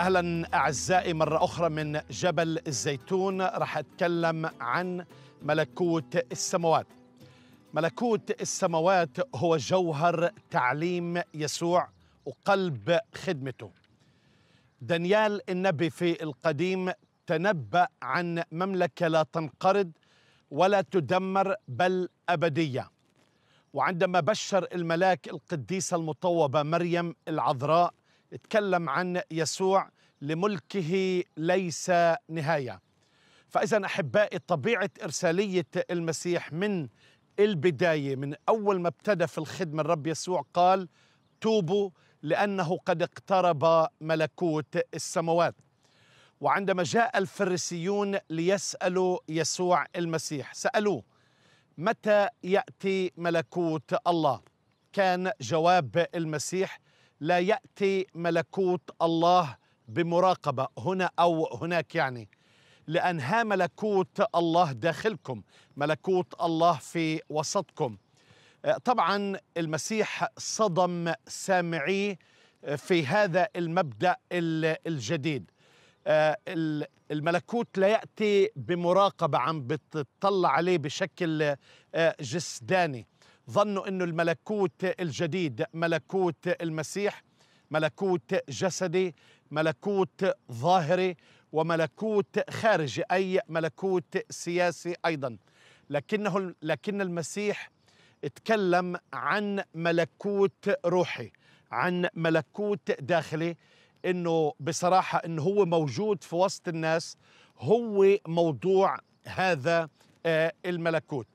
أهلا أعزائي مرة أخرى من جبل الزيتون راح أتكلم عن ملكوت السماوات. ملكوت السماوات هو جوهر تعليم يسوع وقلب خدمته. دانيال النبي في القديم تنبأ عن مملكة لا تنقرض ولا تدمر بل أبدية. وعندما بشر الملاك القديسة المطوبة مريم العذراء اتكلم عن يسوع لملكه ليس نهاية. فإذا أحبائي طبيعة إرسالية المسيح من البداية من أول ما ابتدى في الخدمة الرب يسوع قال توبوا لأنه قد اقترب ملكوت السماوات. وعندما جاء الفريسيون ليسألوا يسوع المسيح سألوه متى يأتي ملكوت الله؟ كان جواب المسيح لا يأتي ملكوت الله بمراقبة. هنا أو هناك يعني. لأن ها ملكوت الله داخلكم. ملكوت الله في وسطكم. طبعا المسيح صدم سامعيه في هذا المبدأ الجديد. الملكوت لا يأتي بمراقبة عم بتطلع عليه بشكل جسداني. ظنوا أنه الملكوت الجديد ملكوت المسيح ملكوت جسدي ملكوت ظاهري وملكوت خارجي أي ملكوت سياسي أيضا. لكنه لكن المسيح اتكلم عن ملكوت روحي عن ملكوت داخلي إنه بصراحة انه هو موجود في وسط الناس هو موضوع هذا الملكوت.